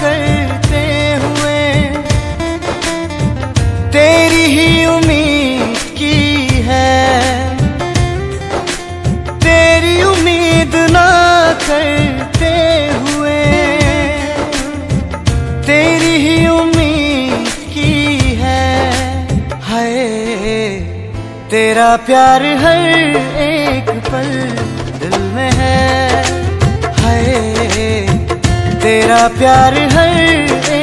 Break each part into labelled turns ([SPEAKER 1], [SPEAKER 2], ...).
[SPEAKER 1] करते हुए, तेरी ही उम्मीद की है। तेरी उम्मीद ना करते हुए, तेरी ही उम्मीद की है। हाय, तेरा प्यार हर एक पल तेरा प्यार हर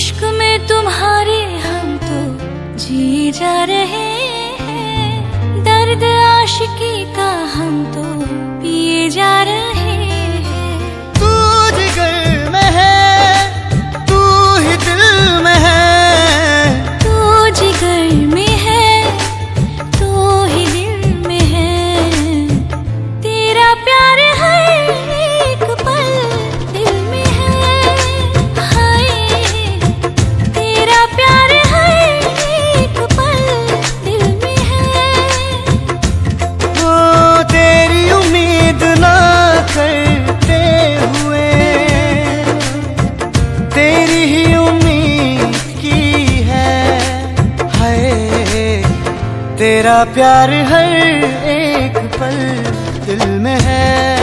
[SPEAKER 2] इश्क में तुम्हारे हम तो जी जा रहे हैं। दर्द आशिकी का हम तेरा प्यार हर एक पल दिल में है।